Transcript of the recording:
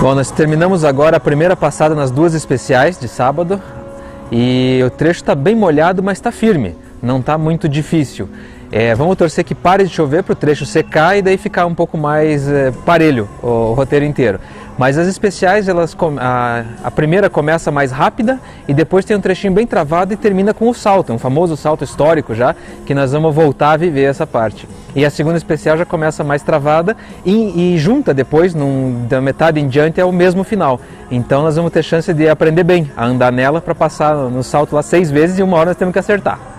Bom, nós terminamos agora a primeira passada nas duas especiais de sábado e o trecho está bem molhado, mas está firme, não está muito difícil. É, vamos torcer que pare de chover para o trecho secar e daí ficar um pouco mais é, parelho o, o, roteiro inteiro. Mas as especiais, elas a, a, primeira começa mais rápida e depois tem um trechinho bem travado e termina com o salto, um famoso salto histórico já, que nós vamos voltar a viver essa parte. E a segunda especial já começa mais travada e, e junta depois, num, da metade em diante, é o mesmo final. Então nós vamos ter chance de aprender bem a andar nela para passar no salto lá seis vezes e uma hora nós temos que acertar.